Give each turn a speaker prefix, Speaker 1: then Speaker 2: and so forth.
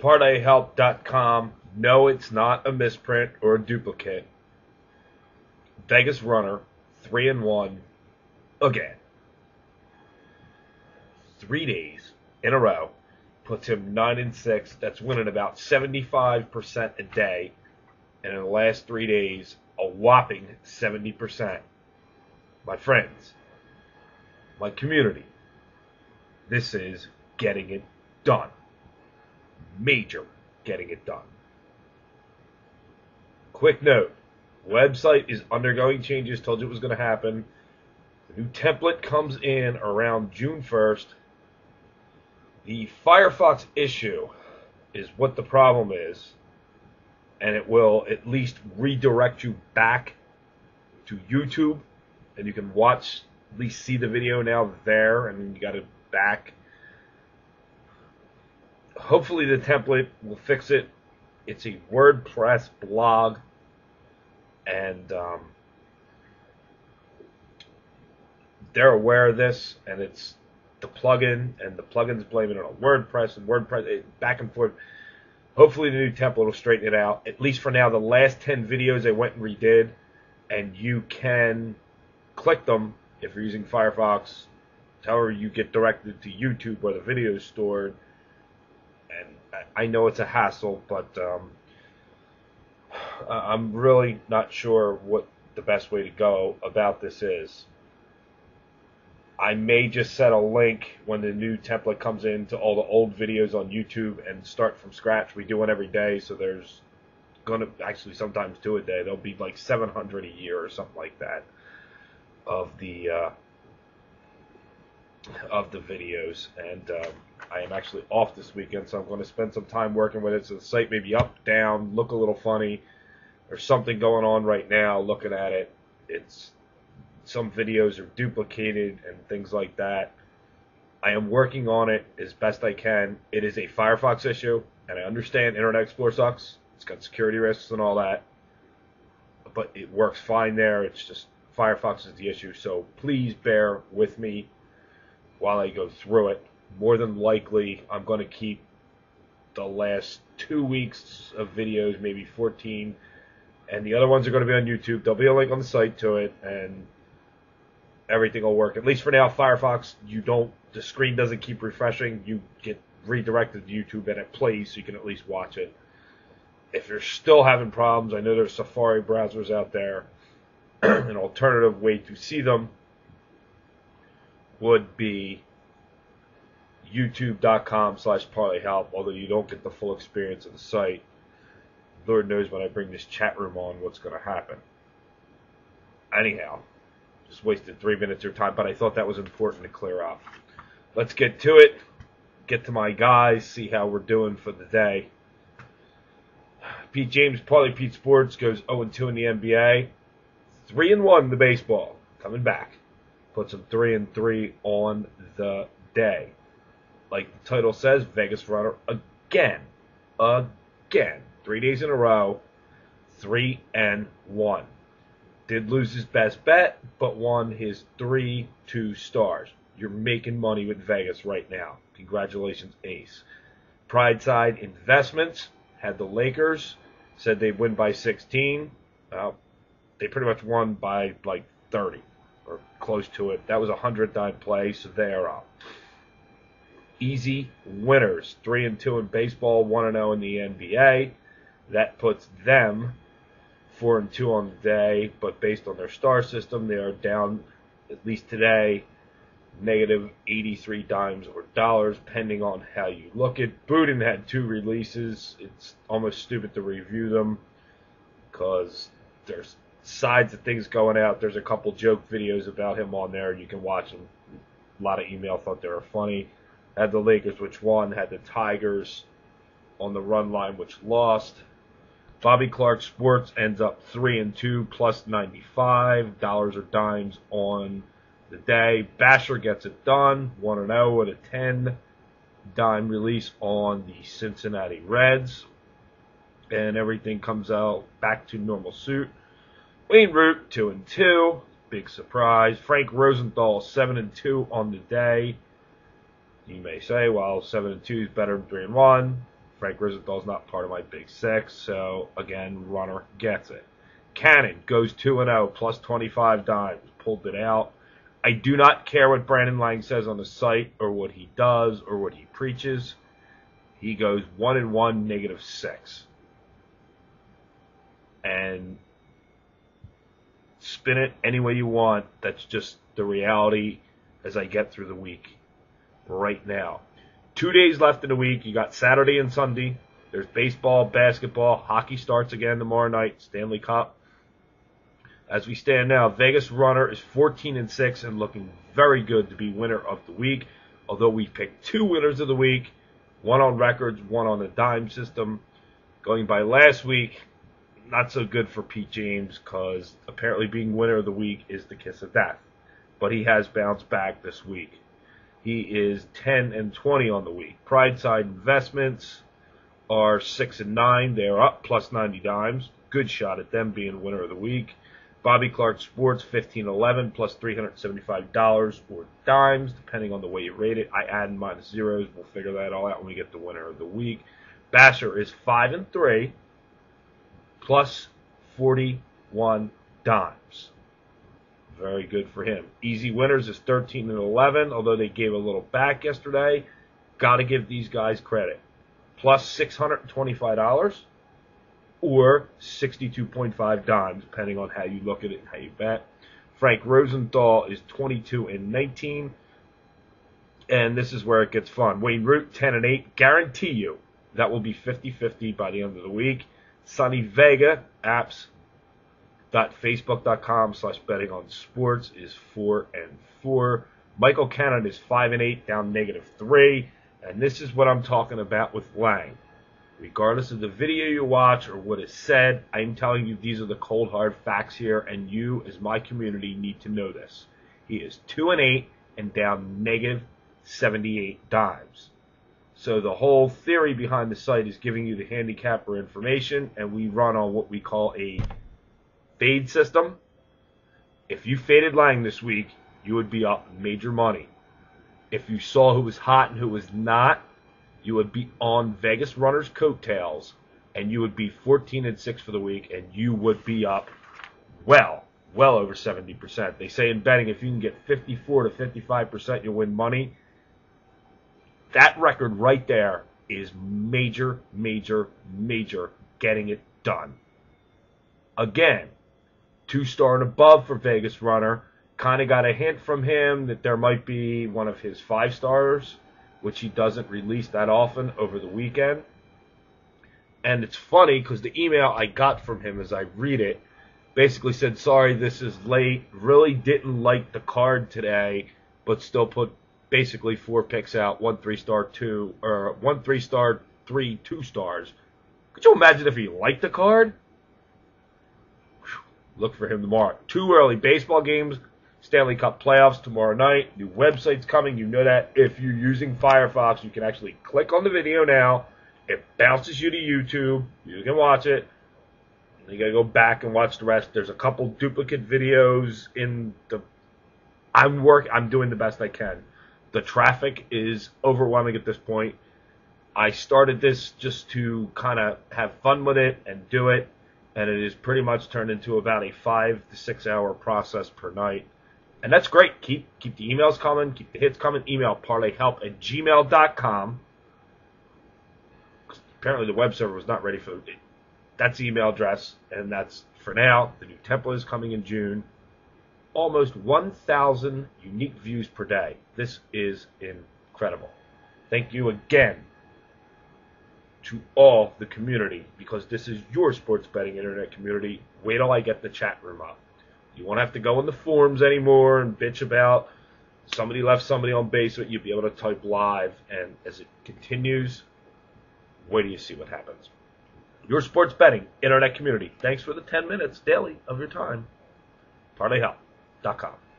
Speaker 1: ParlayHelp.com. No, it's not a misprint or a duplicate. Vegas runner, three and one, again. Three days in a row puts him nine and six. That's winning about seventy-five percent a day, and in the last three days, a whopping seventy percent. My friends, my community, this is getting it done. Major getting it done. Quick note website is undergoing changes. Told you it was going to happen. The new template comes in around June 1st. The Firefox issue is what the problem is, and it will at least redirect you back to YouTube, and you can watch, at least see the video now there, and you got it back. Hopefully, the template will fix it. It's a WordPress blog and um, they're aware of this, and it's the plugin, and the plugin's blaming it on WordPress, and WordPress it, back and forth. Hopefully, the new template will straighten it out. At least for now, the last ten videos they went and redid, and you can click them if you're using Firefox. However, you get directed to YouTube where the video is stored. And I know it's a hassle, but um, I'm really not sure what the best way to go about this is. I may just set a link when the new template comes in to all the old videos on YouTube and start from scratch. We do one every day, so there's gonna actually sometimes two a day. There'll be like 700 a year or something like that of the uh, of the videos, and um, I am actually off this weekend, so I'm going to spend some time working with it. So the site may be up, down, look a little funny there's something going on right now looking at it. It's some videos are duplicated and things like that. I am working on it as best I can. It is a Firefox issue, and I understand Internet Explorer sucks. It's got security risks and all that, but it works fine there. It's just Firefox is the issue, so please bear with me while I go through it. More than likely, I'm going to keep the last two weeks of videos, maybe 14 and the other ones are going to be on YouTube. There'll be a link on the site to it, and everything will work. At least for now, Firefox, you don't the screen doesn't keep refreshing. You get redirected to YouTube, and it plays, so you can at least watch it. If you're still having problems, I know there's Safari browsers out there. An alternative way to see them would be youtube.com slash parlayhelp, although you don't get the full experience of the site. Lord knows when I bring this chat room on what's going to happen. Anyhow, just wasted three minutes of time, but I thought that was important to clear up. Let's get to it. Get to my guys, see how we're doing for the day. Pete James, Parlay Pete Sports goes 0-2 in the NBA. 3 and 1 in the baseball. Coming back. Puts him 3 and 3 on the day. Like the title says, Vegas runner again. Again three days in a row, three and one. Did lose his best bet, but won his three two stars. You're making money with Vegas right now. Congratulations, Ace. Pride Side Investments had the Lakers, said they'd win by 16. Well, they pretty much won by like 30 or close to it. That was a hundred dime play, so they are up. EZ Winners, three and two in baseball, one and zero in the NBA. That puts them four and two on the day, but based on their star system, they are down at least today negative 83 dimes or dollars, depending on how you look at. Budin had two releases. It's almost stupid to review them because there's sides of things going out. There's a couple joke videos about him on there. You can watch them. A lot of email thought they were funny. Had the Lakers, which won. Had the Tigers on the run line, which lost. Bobby Clarke Sports ends up three and two plus 95 dollars or dimes on the day. Basher gets it done, one and zero with a 10 dime release on the Cincinnati Reds, and everything comes out back to normal suit. Wayne Root two and two, big surprise. Frank Rosenthal seven and two on the day. You may say, well, seven and two is better than three and one. Frank Rosenthal's not part of my big six, so again, runner gets it. Cannon goes 2 and 0, plus 25 dimes, pulled it out. I do not care what Brandon Lang says on the site or what he does or what he preaches. He goes 1 and 1, negative 6. And spin it any way you want. That's just the reality as I get through the week right now. Two days left in the week. You got Saturday and Sunday. There's baseball, basketball, hockey starts again tomorrow night, Stanley Cup. As we stand now, Vegas Runner is 14 and 6 and looking very good to be winner of the week. Although we picked two winners of the week, one on records, one on the dime system. Going by last week, not so good for Pete James because apparently being winner of the week is the kiss of death. But he has bounced back this week. He is 10 and 20 on the week. Pride side Investments are 6 and 9. They're up plus 90 dimes. Good shot at them being winner of the week. Bobby Clarke Sports, fifteen eleven plus three hundred seventy five dollars or dimes, depending on the way you rate it. I add minus zeros. We'll figure that all out when we get the winner of the week. Basher is five and three plus forty one dimes. Very good for him. EZ Winners is thirteen and eleven, although they gave a little back yesterday. Got to give these guys credit. Plus Plus six hundred and twenty five dollars or 62.5 dimes, depending on how you look at it and how you bet. Frank Rosenthal is 22 and 19. And this is where it gets fun. Wayne Root, 10 and 8. Guarantee you that will be 50 50 by the end of the week. Sonny Vega, apps.facebook.com slash betting on sports is 4 and 4. Michael Cannon is 5 and 8, down negative 3. And this is what I'm talking about with Lang regardless of the video you watch or what is said, I'm telling you these are the cold hard facts here, and you, as my community, need to know this. He is two and eight and down negative 78 dimes. So the whole theory behind the site is giving you the handicapper information, and we run on what we call a fade system. If you faded Lang this week, you would be up major money. If you saw who was hot and who was not, you would be on Vegas Runners coattails, and you would be 14 and six for the week, and you would be up well, well over 70%. They say in betting if you can get 54 to 55%, you'll win money. That record right there is major, major, major getting it done. Again, two star and above for Vegas Runner. Kind of got a hint from him that there might be one of his five stars which he doesn't release that often over the weekend. And it's funny because the email I got from him as I read it basically said, Sorry, this is late. Really didn't like the card today, but still put basically four picks out one three star, two, or one three star, three two stars. Could you imagine if he liked the card? Look for him tomorrow. Two early baseball games Stanley Cup playoffs tomorrow night. New website's coming. You know that. If you're using Firefox, you can actually click on the video now. It bounces you to YouTube. You can watch it. You gotta go back and watch the rest. There's a couple duplicate videos in the. I'm work. I'm doing the best I can. The traffic is overwhelming at this point. I started this just to kind of have fun with it and do it, and it is pretty much turned into about a five to six hour process per night and that's great. Keep keep the emails coming, keep the hits coming. Email parlayhelp at gmail.com. Apparently the web server was not ready for it. That's the email address, and that's for now. The new template is coming in June. Almost 1,000 unique views per day. This is incredible. Thank you again to all the community because this is your sports betting internet community. Wait till I get the chat room up. You won't have to go in the forums anymore and bitch about somebody left somebody on base, but you'll be able to type live. And as it continues, wait till you see what happens. Your sports betting internet community. Thanks for the 10 minutes daily of your time. ParlayHelp.com.